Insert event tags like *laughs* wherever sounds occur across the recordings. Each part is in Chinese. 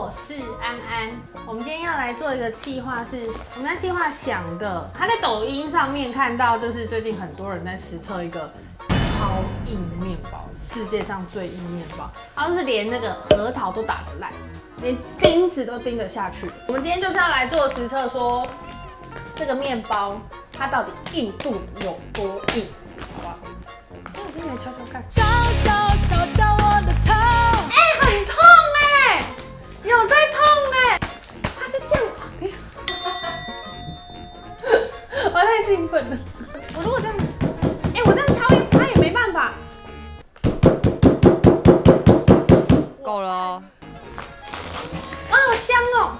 我是安安，我们今天要来做一个计划，是我们在计划想的，他在抖音上面看到，就是最近很多人在实测一个超硬面包，世界上最硬面包，好像是连那个核桃都打得烂，连钉子都钉得下去。我们今天就是要来做实测，说这个面包它到底硬度有多硬，好不好？那我先来敲敲看。敲敲敲敲我如果这样，哎、我这样敲他也没办法。够了哦。啊，好香哦！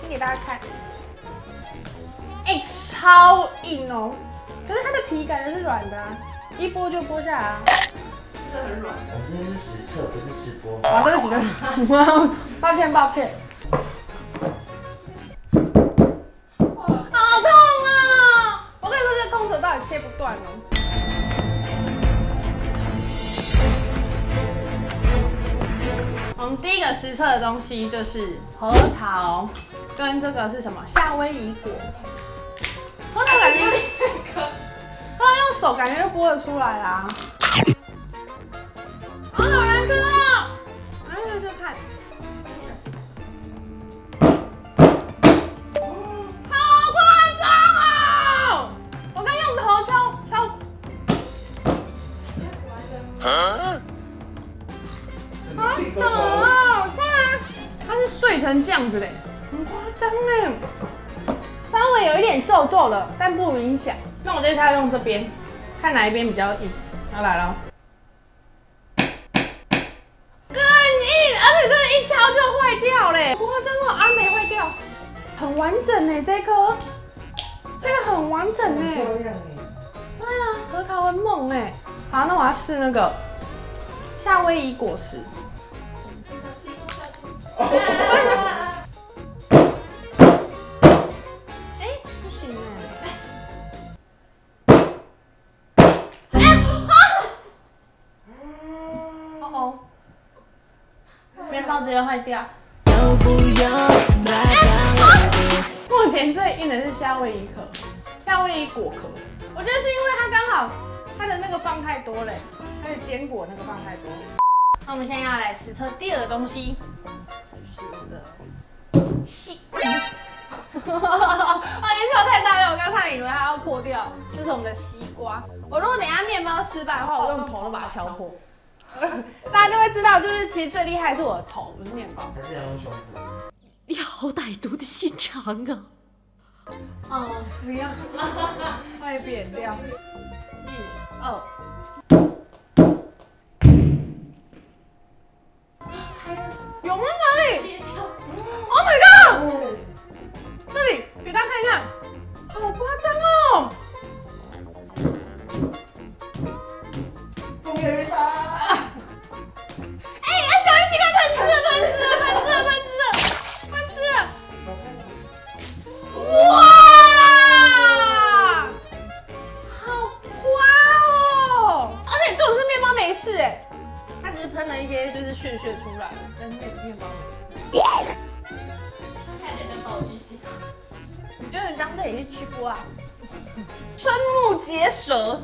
先给大家看，哎、超硬哦，可是它的皮感觉是软的啊，一剥就剥下来啊。我们今天是实测，不是直播。啊，对不起，对不起，抱歉，抱歉。实测的东西就是核桃，跟这个是什么？夏威夷果。核桃感觉，*laughs* 核桃用手感觉就剥得出来啦。啊，好难吃哦！成这样子嘞，很夸张哎。稍微有一点皱皱的，但不影响。那我接下来用这边，看哪一边比较硬。要来了。更硬，而且真的，一敲就坏掉嘞！夸张哦，阿美坏掉，很完整呢，这颗，这个很完整很漂呢。亮对啊，核桃很猛哎。好，那我要试那个夏威夷果实。直接坏掉。要不要把目前最硬的是夏威夷壳，夏威夷果壳。我觉得是因为它刚好它的那个放太多嘞，它的坚果那个放太多。那我们现在要来实测第二个东西，是的，西。啊，音效太大了，我刚差点以为它要破掉。这是我们的西瓜。我如果等一下面包失败的话，我用头都把它敲破。*laughs* 大家就会知道，就是其实最厉害的是我的头，不是面包。还是要用胸部。你好歹毒的心肠啊！哦，不要，*laughs* 快扁掉。一、二，事哎，它只是喷了一些就是血血出来，但是面面包没事。你觉得你当这也是吃播啊？瞠目结舌。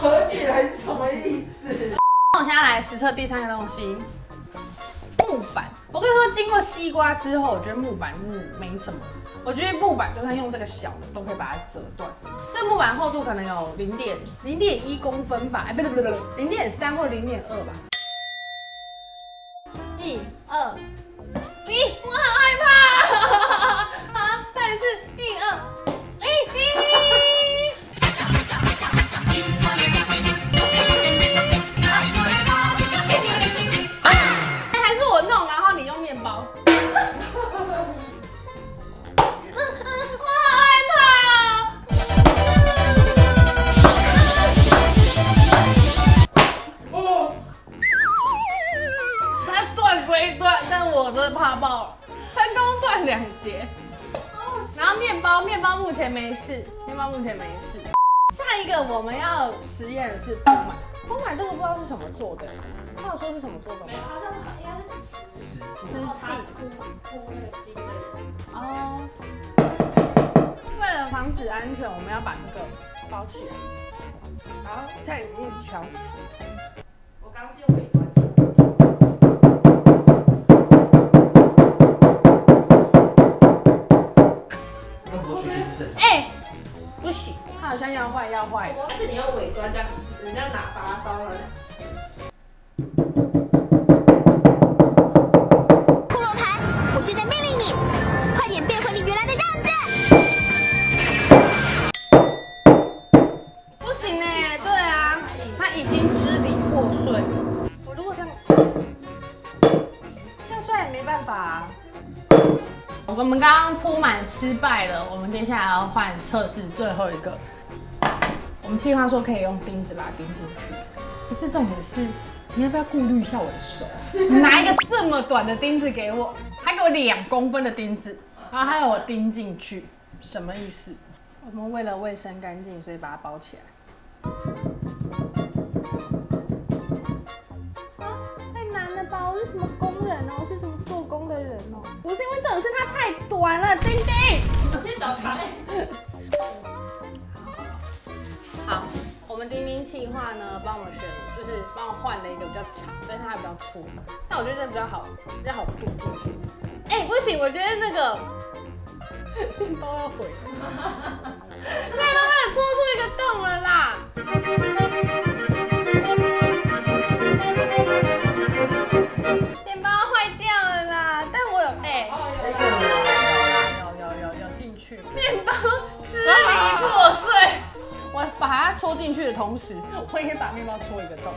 合起来是什么意思？*laughs* 那我现在来实测第三个东西，木板。我跟你说，经过西瓜之后，我觉得木板是没什么。我觉得木板就算用这个小的，都可以把它折断。这木板厚度可能有零点零点一公分吧，哎，不对不对不对，零点三或零点二吧。一、二、断归断，但我真的怕爆了，成功断两节。然后面包，面包目前没事，面包目前没事。下一个我们要实验的是铺满，铺满这个不知道是什么做的，他有说是什么做的吗没？有，好像应该是吃瓷器铺铺那个金的。哦。为了防止安全，我们要把那个包起来，然后在里面敲。我刚刚是也没办法、啊。我们刚刚铺满失败了，我们接下来要换测试最后一个。我们计划说可以用钉子把它钉进去，不是重点是你要不要顾虑一下我的手？你 *laughs* 拿一个这么短的钉子给我，还给我两公分的钉子，然后还要我钉进去，什么意思？我们为了卫生干净，所以把它包起来。这种是它太短了，丁丁。我先找长哎。好，我们丁丁计划呢，帮我选，就是帮我换了一个比较长，但是它比较粗。但我觉得这比较好，比较好。哎、不行，我觉得那个 *laughs* 面包要毁了，*laughs* 面包被我戳出一个洞了啦。戳进去的同时，我也把面包戳一个洞。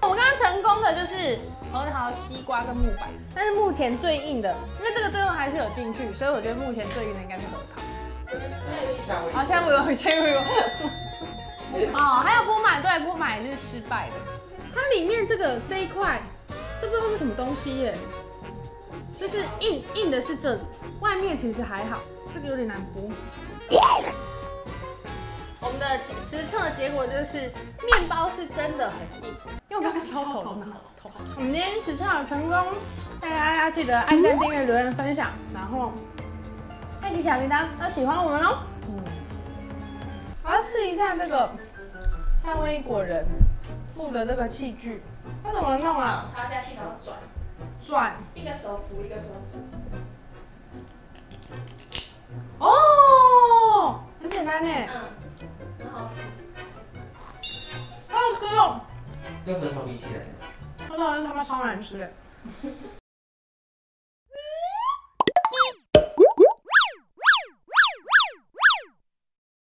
我刚刚成功的就是核桃、西瓜跟木板，但是目前最硬的，因为这个最后还是有进去，所以我觉得目前最硬的应该是核桃。好，下一步有，下一步有。*laughs* 哦，还有铺满，对，铺满也是失败的。它里面这个这一块，这不知道是什么东西耶，就是硬硬的是这里，外面其实还好，这个有点难剥。的实测结果就是面包是真的很硬，因为我刚刚敲头呢。我们今天实测有成功，大家记得按赞、订阅、留言、分享，然后开启小铃铛，要喜欢我们哦。嗯，我要试一下这个夏威夷果仁附的这个器具，它怎么弄啊？插下去然后转，转一个手扶一个手指。哦，很简单呢，嗯，很好吃。哦。跟核桃比起来，核桃是他妈超难吃的。